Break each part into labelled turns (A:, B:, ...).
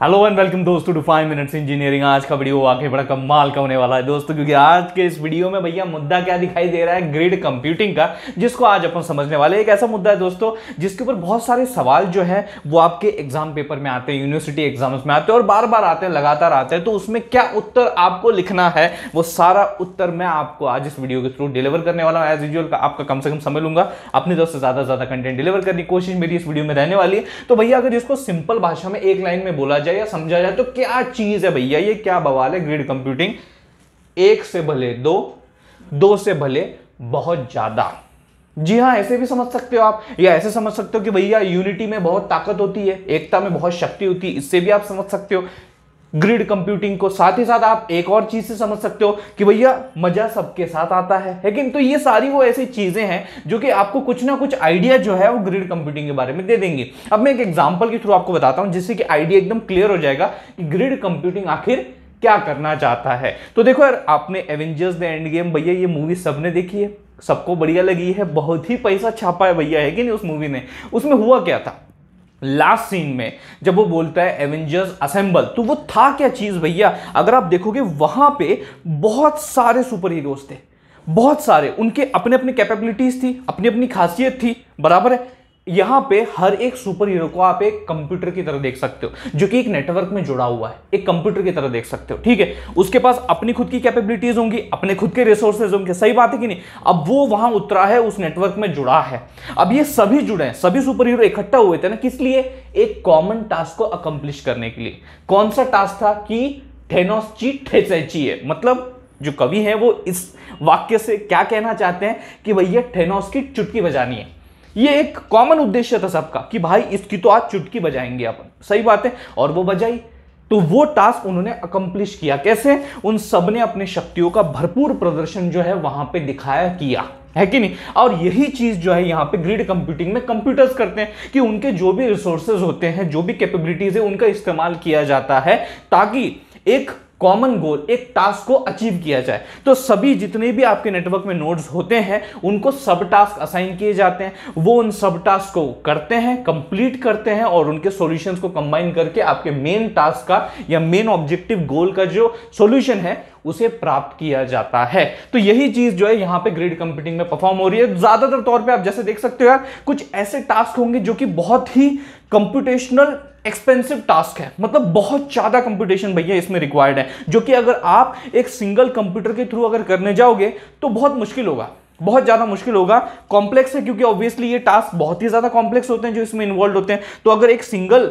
A: Hello and welcome दोस्तों to five minutes engineering आज का वीडियो आके बड़ा कमाल का होने वाला है, दोस्तों, क्योंकि आज के इस वीडियो में भैया मुद्दा क्या दिखाई दे रहा है? ग्रिड कंप्यूटिंग का, जिसको आज अपन समझने वाले एक ऐसा मुद्दा है, दोस्तों, जिसके ऊपर बहुत सारे सवाल जो है, वो आपके एग्ज़ाम पेपर में आते हैं यूनिवर्सिटी एग्ज़ाम्स में आते हैं और बार बार आते हैं, लगातार आते हैं। तो उसमें क्या उत्तर आपको लिखना है, वो सारा उत्तर मैं आपको आज इस वीडियो के थ्रू डिलीवर करने वाला हूँ। एज यूजल आपका कम से कम समय लूँगा। अपने दोस्त से ज़्यादा ज़्यादा कंटेंट डिलीवर करने की कोशिश मेरी इस वीडियो में रहने वाली है। तो भैया, अगर इसको सिंपल भाषा में एक लाइन में बोला जाए या समझा जाए तो क्या चीज़ है भैया? ये क्या बवाल है ग्रिड कंप्यूटिंग एक से भले दो दो से भले बहुत ज़्यादा। जी हाँ ऐसे भी समझ सकते हो आप। या ऐसे समझ सकते हो कि भैया यूनिटी में बहुत ताकत होती है, एकता में बहुत शक्ति होती है, इससे भी आप समझ सकते हो। ग्रिड कंप्यूटिंग को साथ ही साथ आप एक और चीज़ से समझ सकते हो कि भैया, मज़ा सबके साथ आता है। लेकिन तो ये सारी वो ऐसी चीज़ें हैं जो कि आपको कुछ ना कुछ आइडिया जो है वो ग्रिड कंप्यूटिंग के बारे में दे देंगे। अब मैं एक एग्जांपल के थ्रू आपको बताता हूँ, जिससे कि आइडिया एकदम क्लियर हो जाएगा कि ग्रिड कंप्यूटिंग आखिर क्या करना चाहता है। तो देखो यार, आपने एवेंजर्स द एंड गेम भैया, ये मूवी सबने देखी है? सबको बढ़िया लगी है, बहुत ही पैसा छापा है भैया, है कि नहीं उस मूवी ने? उसमें हुआ क्या था? लास्ट सीन में, जब वो बोलता है एवेंजर्स असेंबल तो वो था क्या चीज़ भैया? अगर आप देखोगे, वहाँ पे बहुत सारे सुपर हीरोज थे। बहुत सारे। उनके अपने अपने कैपेबिलिटीज थी अपनी अपनी खासियत थी। बराबर है? यहाँ पे हर एक सुपर हीरो को आप एक कंप्यूटर की तरह देख सकते हो, जो कि एक नेटवर्क में जुड़ा हुआ है, एक कंप्यूटर की तरह देख सकते हो, ठीक है? उसके पास अपनी खुद की कैपेबिलिटीज होंगी, अपने खुद के रिसोर्सेज होंगे, सही बात है कि नहीं? अब वो वहाँ उतरा है, उस नेटवर्क में जुड़ा है। अब ये सभी जुड़े हैं, सभी सुपर हीरो इकट्ठा हुए थे ना, किस लिए? एक कॉमन टास्क को अकम्प्लिश करने के लिए। कौन सा टास्क था कि थेनोस चीट चाहिए मतलब जो कवि है वो इस वाक्य से क्या कहना चाहते हैं कि भैया थेनोस की चुटकी बजानी है। ये एक कॉमन उद्देश्य था सबका कि भाई इसकी तो आज चुटकी बजाएँगे अपन। सही बात है? और वो बजाई। तो वो टास्क उन्होंने अकम्प्लिश किया। कैसे? उन सबने अपने शक्तियों का भरपूर प्रदर्शन जो है वहाँ पे दिखाया किया। है कि नहीं? और यही चीज़ जो है यहाँ पे ग्रिड कंप्यूटिंग में कंप्यूटर्स करते हैं कि उनके जो भी रिसोर्सेज होते हैं, जो भी कैपेबिलिटीज है, उनका इस्तेमाल किया जाता है ताकि एक कॉमन गोल एक टास्क को अचीव किया जाए। तो सभी जितने भी आपके नेटवर्क में नोड्स होते हैं, उनको सब टास्क असाइन किए जाते हैं। वो उन सब टास्क को करते हैं कंप्लीट करते हैं और उनके सॉल्यूशंस को कंबाइन करके आपके मेन टास्क का या मेन ऑब्जेक्टिव गोल का जो सॉल्यूशन है, उसे प्राप्त किया जाता है। तो यही चीज़ जो है, यहाँ पे ग्रिड कंप्यूटिंग में परफॉर्म हो रही है। ज़्यादातर तौर पे आप जैसे देख सकते हो यार, कुछ ऐसे टास्क होंगे जो कि बहुत ही कंप्यूटेशनल एक्सपेंसिव टास्क है। मतलब बहुत ज़्यादा कंप्यूटेशन भैया इसमें रिक्वायर्ड है। जो कि अगर आप एक सिंगल कंप्यूटर के थ्रू अगर करने जाओगे तो बहुत मुश्किल होगा। बहुत ज़्यादा मुश्किल होगा। कॉम्प्लेक्स है क्योंकि ऑब्वियसली ये टास्क बहुत ही ज़्यादा कॉम्प्लेक्स होते हैं जो इसमें इन्वॉल्व होते हैं। तो अगर एक सिंगल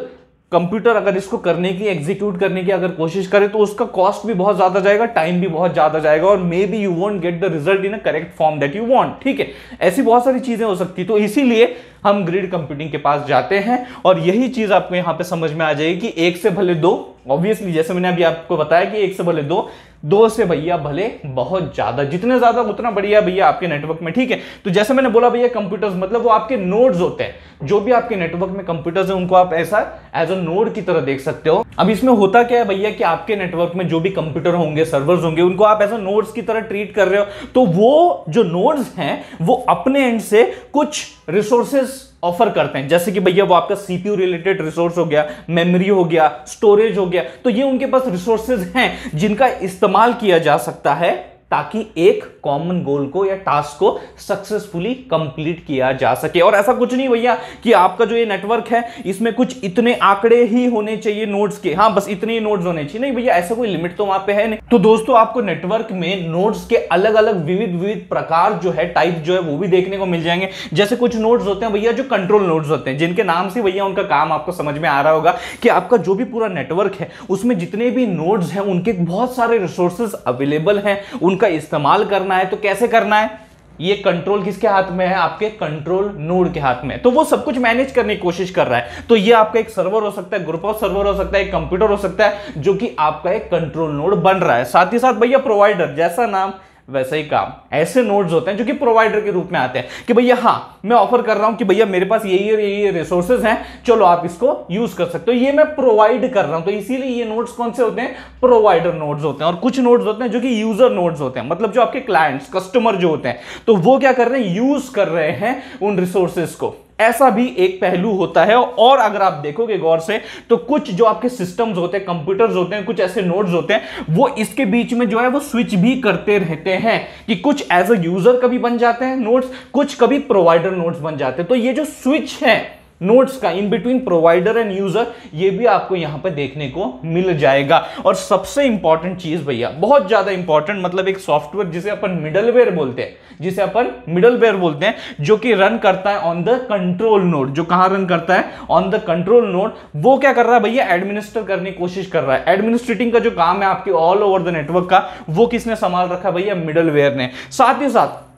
A: कंप्यूटर अगर इसको करने की एग्जीक्यूट करने की अगर कोशिश करे तो उसका कॉस्ट भी बहुत ज़्यादा जाएगा टाइम भी बहुत ज़्यादा जाएगा, और may be you want get the result in a correct form that you want ठीक है? ऐसी बहुत सारी चीज़ें हो सकती तो इसीलिए हम ग्रिड कंप्यूटिंग के पास जाते हैं, और यही चीज़ आपको यहाँ पे समझ में आ जाएगी कि एक से भले दो ऑब्वियसली जैसे मैंने अभी आपको बताया कि एक से भले दो दो से भैया भले बहुत ज़्यादा, जितने ज़्यादा उतना बढ़िया भैया आपके नेटवर्क में, ठीक है? तो जैसे मैंने बोला भैया कंप्यूटर्स मतलब वो आपके नोड्स होते हैं। जो भी आपके नेटवर्क में कंप्यूटर्स हैं, उनको आप ऐसा एज अ नोड की तरह देख सकते हो। अब इसमें होता क्या है भैया कि आपके नेटवर्क में जो भी कंप्यूटर होंगे सर्वर्स होंगे, उनको आप एज अ नोड्स की तरह ट्रीट कर रहे हो। तो वो जो नोड्स हैं, वो अपने एंड से कुछ रिसोर्सेस ऑफ़र करते हैं। जैसे कि भैया वो आपका सीपीयू रिलेटेड रिसोर्स हो गया मेमोरी हो गया स्टोरेज हो गया तो ये उनके पास रिसोर्सेज हैं जिनका इस्तेमाल किया जा सकता है। ताकि एक कॉमन गोल को या टास्क को सक्सेसफुली कंप्लीट किया जा सके। और ऐसा कुछ नहीं भैया कि आपका जो ये नेटवर्क है, इसमें कुछ इतने आंकड़े ही होने चाहिए नोड्स के। हाँ बस इतने ही नोड्स होने चाहिए। नहीं भैया, ऐसा कोई लिमिट तो वहाँ पे है नहीं। तो दोस्तों, आपको नेटवर्क में नोड्स के अलग अलग विविध विविध प्रकार जो है टाइप जो है, वो भी देखने को मिल जाएँगे। जैसे कुछ नोट्स होते हैं भैया जो कंट्रोल नोड्स होते हैं, जिनके नाम से भैया उनका काम आपको समझ में आ रहा होगा कि आपका जो भी पूरा नेटवर्क है, उसमें जितने भी नोड्स हैं, उनके बहुत सारे रिसोर्सेज अवेलेबल हैं उनका इस्तेमाल करना है तो कैसे करना है? ये कंट्रोल किसके हाथ में है? आपके कंट्रोल नोड के हाथ में तो वो सब कुछ मैनेज करने की कोशिश कर रहा है। तो ये आपका एक सर्वर हो सकता है ग्रुप ऑफ़ सर्वर हो सकता है, एक कंप्यूटर हो सकता है, जो कि आपका एक कंट्रोल नोड बन रहा है। साथ ही साथ भैया प्रोवाइडर जैसा नाम वैसा ही काम। ऐसे नोड्स होते हैं जो कि प्रोवाइडर के रूप में आते हैं कि भैया हाँ मैं ऑफ़र कर रहा हूँ कि भैया, मेरे पास यही और यही रिसोर्सेज हैं, चलो आप इसको यूज़ कर सकते हो। ये मैं प्रोवाइड कर रहा हूँ तो इसीलिए ये नोड्स कौन से होते हैं? प्रोवाइडर नोड्स होते हैं। और कुछ नोड्स होते हैं जो कि यूज़र नोड्स होते हैं मतलब जो आपके क्लाइंट्स कस्टमर जो होते हैं। तो वो क्या कर रहे हैं? यूज़ कर रहे हैं उन रिसोर्सेज को। ऐसा भी एक पहलू होता है। और अगर आप देखोगे गौर से तो कुछ जो आपके सिस्टम्स होते हैं कंप्यूटर्स होते हैं, कुछ ऐसे नोड्स होते हैं, वो इसके बीच में जो है, वो स्विच भी करते रहते हैं कि कुछ एज अ यूज़र कभी बन जाते हैं नोट्स कुछ कभी प्रोवाइडर नोट्स बन जाते हैं। तो ये जो स्विच है नोट्स का in between provider and user ये भी आपको यहाँ पर देखने को मिल जाएगा। और सबसे इंपॉर्टेंट चीज़ भैया, बहुत ज़्यादा इंपॉर्टेंट मतलब एक सॉफ्टवेयर जिसे अपन मिडलवेयर बोलते हैं, जिसे अपन मिडलवेयर बोलते हैं, जो कि रन करता है ऑन द कंट्रोल नोड जो कहाँ रन करता है? ऑन द कंट्रोल नोड वो क्या कर रहा है भैया? एडमिनिस्टर करने की कोशिश कर रहा है। एडमिनिस्ट्रेटिंग का जो काम है आपके ऑल ओवर द नेटवर्क का, वो किसने संभाल रखा भैया? मिडलवेयर ने। साथ ही साथ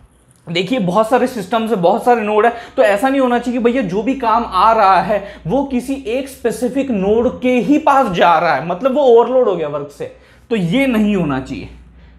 A: देखिए, बहुत सारे सिस्टम्स है, बहुत सारे नोड है तो ऐसा नहीं होना चाहिए कि भैया जो भी काम आ रहा है, वो किसी एक स्पेसिफिक नोड के ही पास जा रहा है। मतलब वो ओवरलोड हो गया वर्क से। तो ये नहीं होना चाहिए।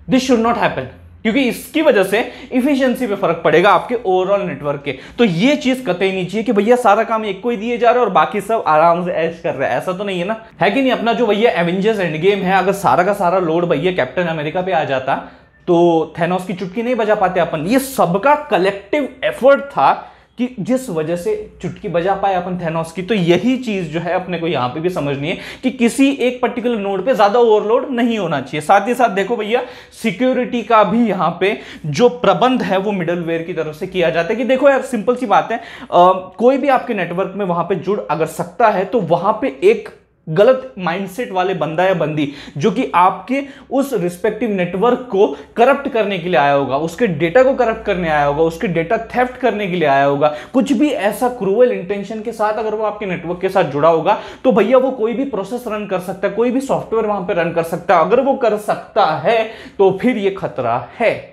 A: दिस शुड नॉट हैपन क्योंकि इसकी वजह से इफिशियंसी पे फ़र्क पड़ेगा आपके ओवरऑल नेटवर्क के। तो ये चीज़ कतई नहीं चाहिए कि भैया सारा काम एक को ही दिए जा रहा है और बाकी सब आराम से ऐश कर रहे हैं। ऐसा तो नहीं है ना। है कि नहीं? अपना जो भैया एवेंजर्स एंड गेम है, अगर सारा का सारा लोड भैया कैप्टन अमेरिका पे आ जाता तो थेनोस की चुटकी नहीं बजा पाते अपन। ये सबका कलेक्टिव एफर्ट था कि जिस वजह से चुटकी बजा पाए अपन थेनोस की। तो यही चीज़ जो है अपने को यहाँ पे भी समझनी है कि किसी एक पर्टिकुलर नोड पे ज़्यादा ओवरलोड नहीं होना चाहिए। साथ ही साथ देखो भैया सिक्योरिटी का भी यहाँ पे जो प्रबंध है वो मिडलवेयर की तरफ़ से किया जाता है कि देखो यार सिंपल सी बात है। आ, कोई भी आपके नेटवर्क में वहाँ पर जुड़ अगर सकता है तो वहाँ पर एक गलत माइंडसेट वाले बंदा या बंदी जो कि आपके उस रिस्पेक्टिव नेटवर्क को करप्ट करने के लिए आया होगा, उसके डेटा को करप्ट करने आया होगा, उसके डेटा थेफ्ट करने के लिए आया होगा, कुछ भी ऐसा क्रूअल इंटेंशन के साथ अगर वो आपके नेटवर्क के साथ जुड़ा होगा तो भैया वो कोई भी प्रोसेस रन कर सकता है, कोई भी सॉफ्टवेयर वहाँ पर रन कर सकता है। अगर वो कर सकता है तो फिर ये खतरा है।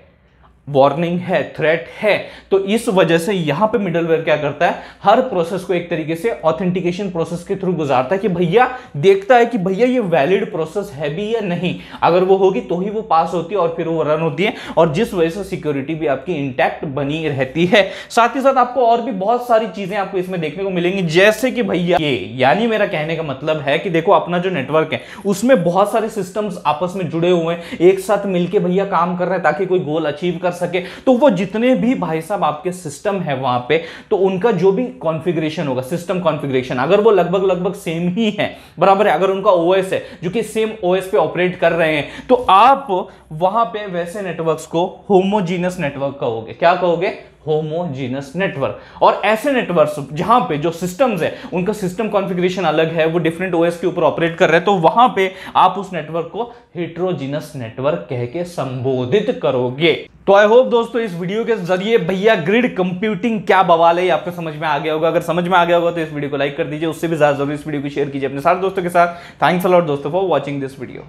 A: वार्निंग है थ्रेट है तो इस वजह से यहाँ पे मिडलवेयर क्या करता है? हर प्रोसेस को एक तरीके से ऑथेंटिकेशन प्रोसेस के थ्रू गुजारता है कि भैया, देखता है कि भैया ये वैलिड प्रोसेस है भी या नहीं। अगर वो होगी तो ही वो पास होती है और फिर वो रन होती है और जिस वजह से सिक्योरिटी भी आपकी इंटैक्ट बनी रहती है। साथ ही साथ आपको और भी बहुत सारी चीज़ें आपको इसमें देखने को मिलेंगी, जैसे कि भैया, ये, यानी मेरा कहने का मतलब है कि देखो अपना जो नेटवर्क है, उसमें बहुत सारे सिस्टम्स आपस में जुड़े हुए हैं, एक साथ मिलकर भैया काम कर रहे हैं ताकि कोई गोल अचीव कर सके। तो वो जितने भी भाई साहब आपके सिस्टम है वहाँ पे तो उनका जो भी कॉन्फ़िगरेशन होगा सिस्टम कॉन्फ़िगरेशन अगर वो लगभग लगभग सेम ही है, बराबर है, अगर उनका ओएस है, जो कि सेम ओएस पे ऑपरेट कर रहे हैं तो आप वहाँ पे वैसे नेटवर्क्स को होमोजीनस नेटवर्क कहोगे। क्या कहोगे? होमोजीनस नेटवर्क और ऐसे नेटवर्क जहाँ पे जो सिस्टम्स है, उनका सिस्टम कॉन्फ़िगरेशन अलग है, वो डिफरेंट ओएस के ऊपर ऑपरेट कर रहे हैं तो वहाँ पे आप उस नेटवर्क को हेट्रोजीनस नेटवर्क कह के संबोधित करोगे। तो आई होप दोस्तों इस वीडियो के ज़रिए भैया ग्रिड कंप्यूटिंग क्या बवाल है आपको समझ में आ गया होगा। अगर समझ में आ गया होगा तो इस वीडियो को लाइक कर दीजिए, उससे भी ज़्यादा ज़रूर इस वीडियो को शेयर कीजिए अपने सारे दोस्तों के साथ। थैंक्स अलॉट दोस्तों फॉर वॉचिंग दिस वीडियो